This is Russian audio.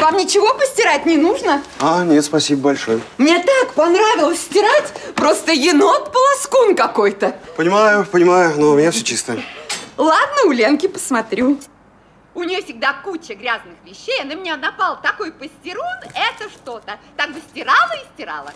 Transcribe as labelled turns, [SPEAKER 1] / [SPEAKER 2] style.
[SPEAKER 1] Вам ничего постирать не нужно?
[SPEAKER 2] А, нет, спасибо большое.
[SPEAKER 1] Мне так понравилось стирать. Просто енот-полоскун какой-то.
[SPEAKER 2] Понимаю, понимаю, но у меня все чисто.
[SPEAKER 1] Ладно, у Ленки посмотрю. У нее всегда куча грязных вещей, а на меня напал такой постирун, это что-то. Так бы стирала и стирала.